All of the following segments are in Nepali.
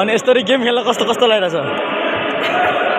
अनि यस्तरी गेम खेल्न कस्तो कस्तो लागिरहेछ?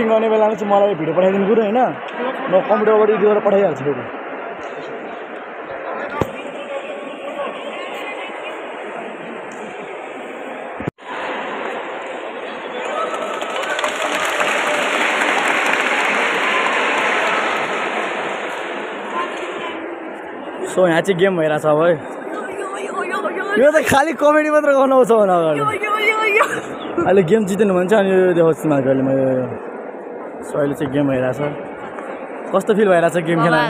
एडिटिङ गर्ने बेलामा चाहिँ मलाई भिडियो पठाइदिनु कुरो होइन? म कम्प्युटरबाट एडिट गरेर पठाइहाल्छु फेरि सो यहाँ चाहिँ गेम भइरहेछ अब है। यो त खालि कमेडी मात्र गर्नु आउँछ भने अगाडि। अहिले गेम जितेन भने चाहिँ अनि यो देखाउँछु तिमीहरूको अहिले म यो सो अहिले चाहिँ गेम भइरहेछ। कस्तो फिल भइरहेछ गेम खेल्दा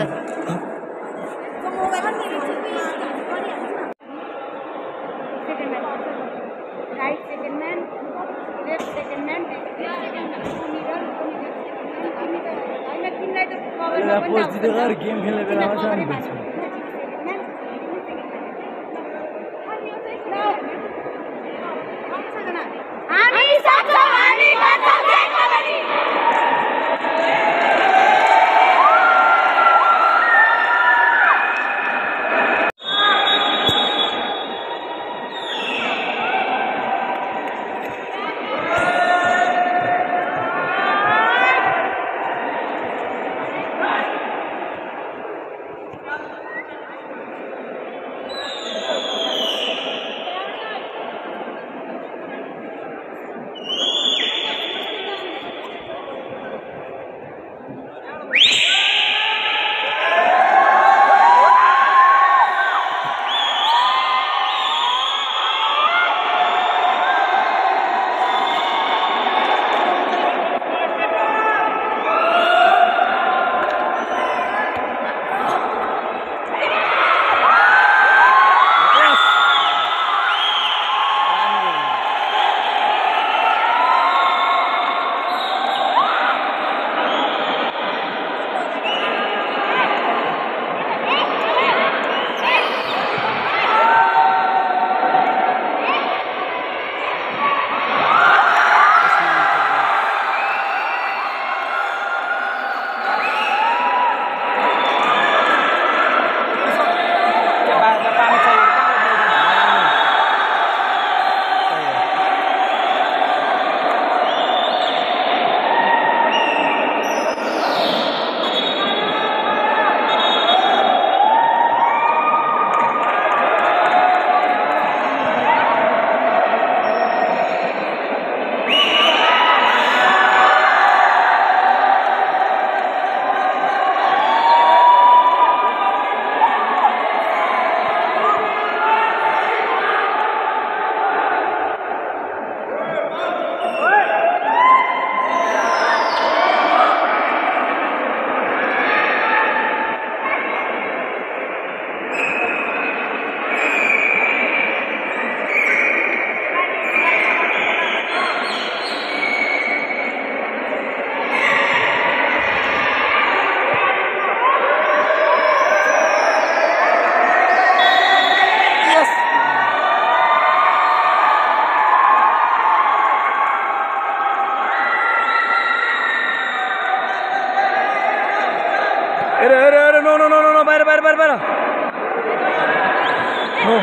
नो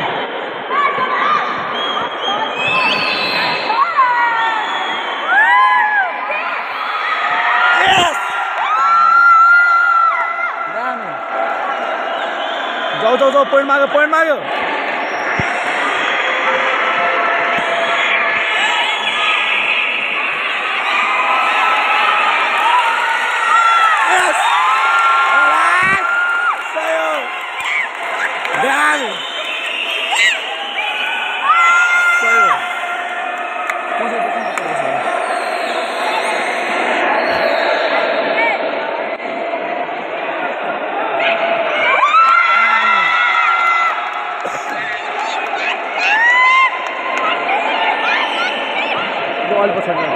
जाऊ जाऊ जाऊ पोइन्ट माग्यो पोइन्ट माग्यो অল্প ছাড়বে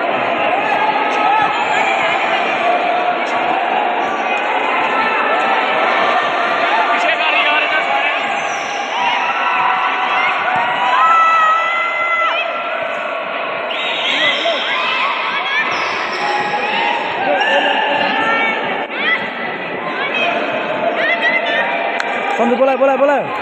সন্দীপ বলায় বলায় বলায়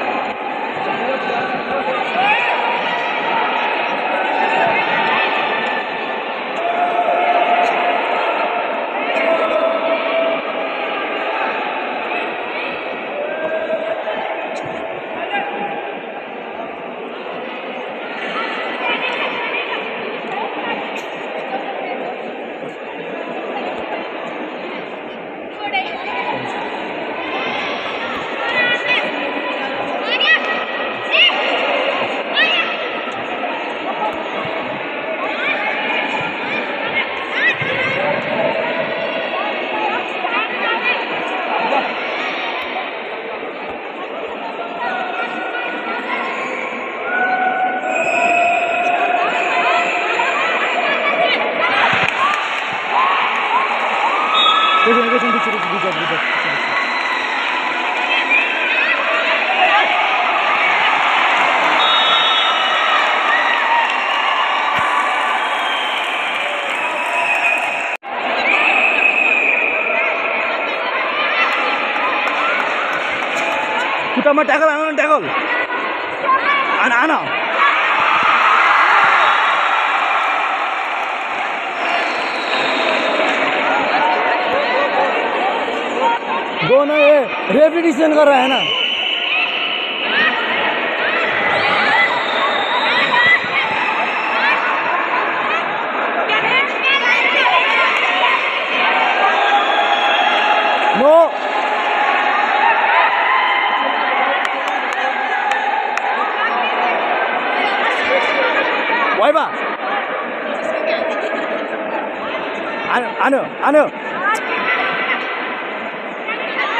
الجول أنا أنا गोना ये रेफरी कर रहा है ना? आनो आनो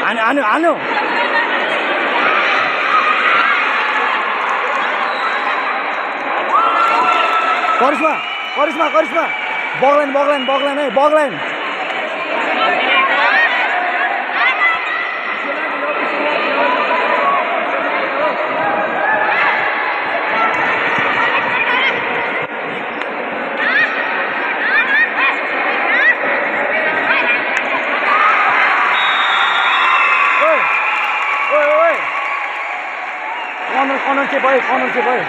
आनो आनो आनो करिस्मा करिस्मा करिस्मा बगलाइन बगलाइन बगलाइन है बगलाइन चाहिँ भयो चाहिँ भयो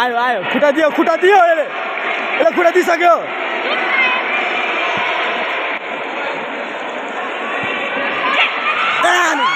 आयो आयो खुट्टा दियो खुट्टा दियो यसले यसले खुट्टा दिइसक्यो। Dane!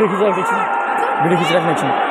वीडियो खींच रखने चाहिए वीडियो खींच रखना चाहिए।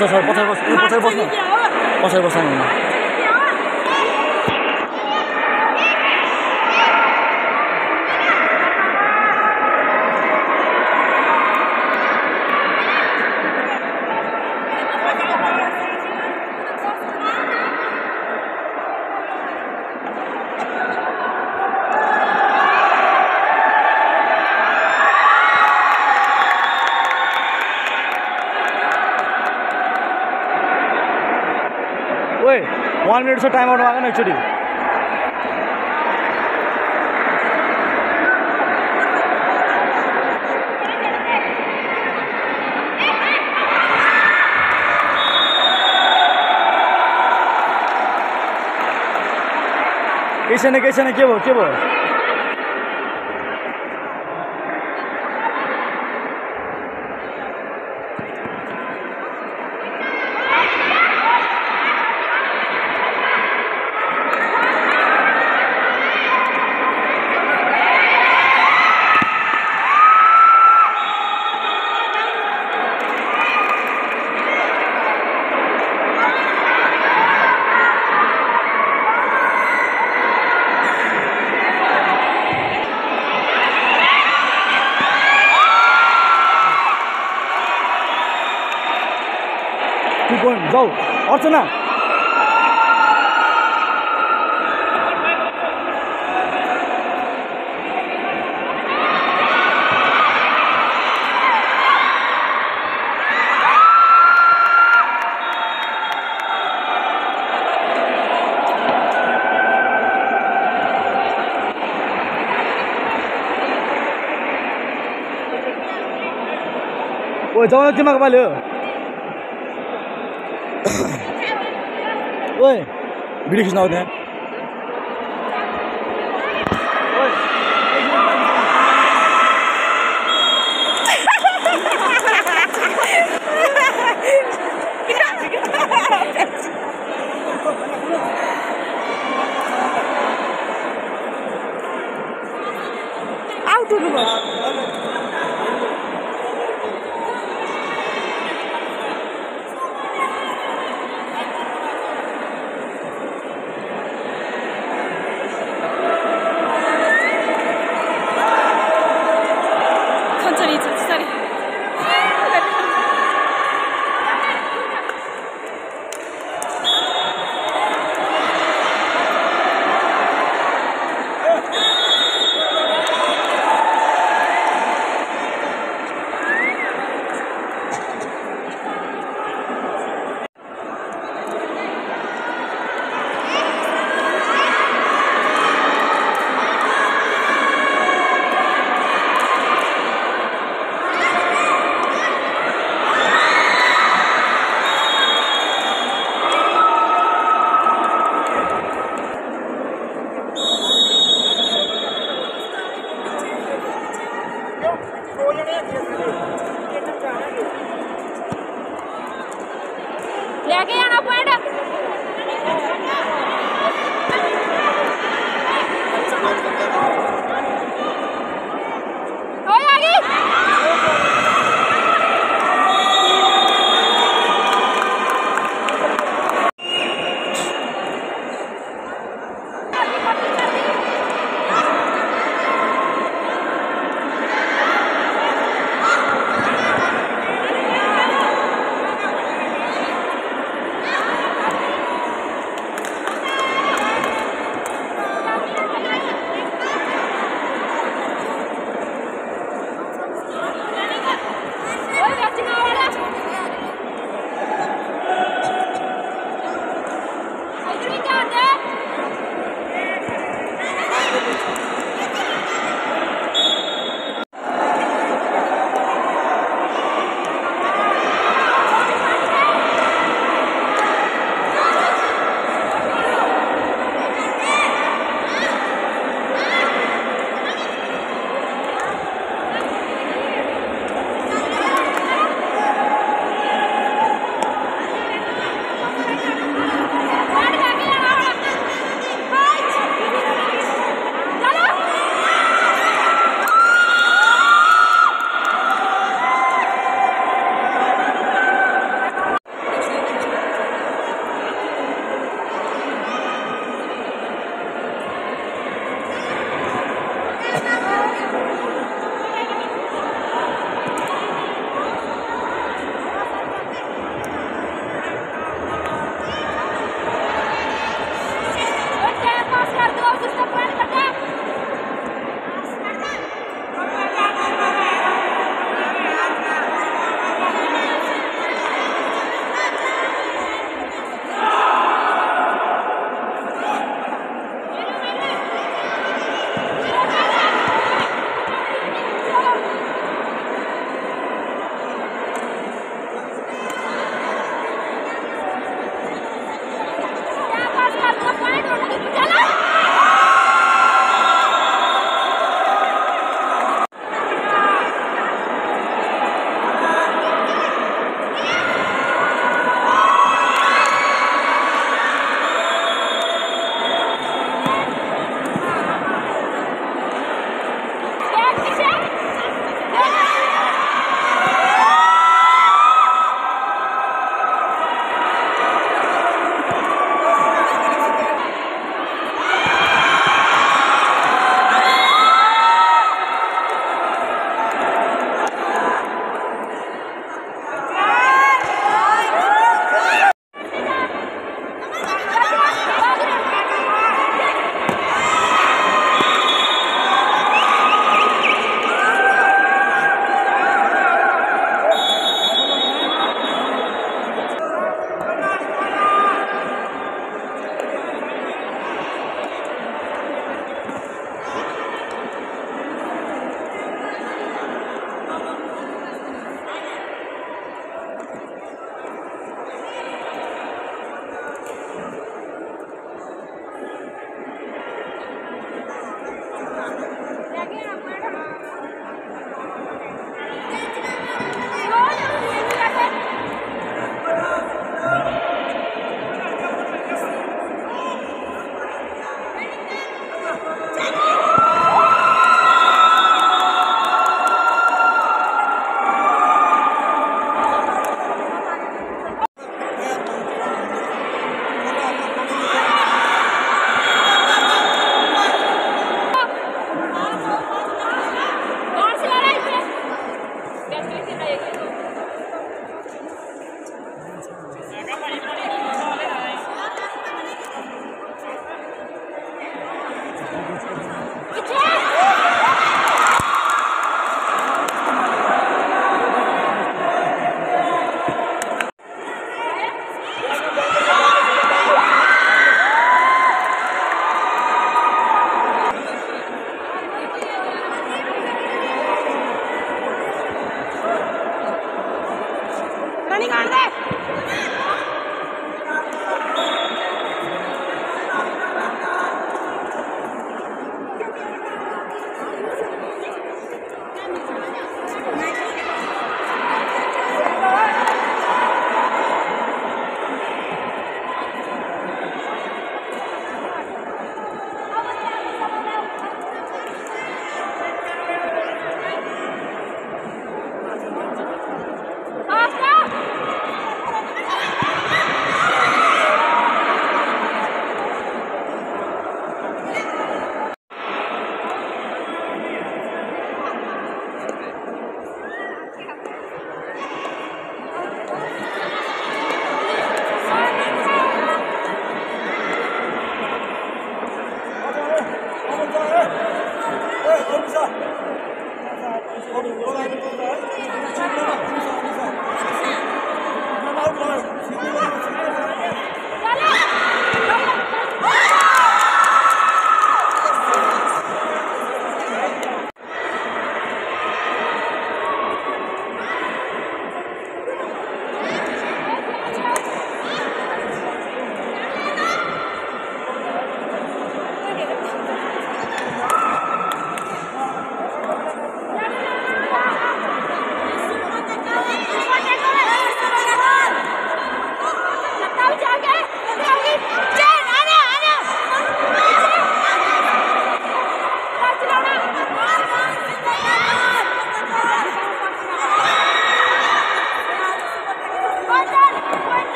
पचास पचास बस पचास बस्नु पचास बस्नु वान मिनट छ टाइम आउट माग न एकचोटि केही छैन केही छैन के भयो के भयो गोइङ जाऊ अर्चना ओइ जाऊ न तिमीको पालि हो Bridge não, né? Alto no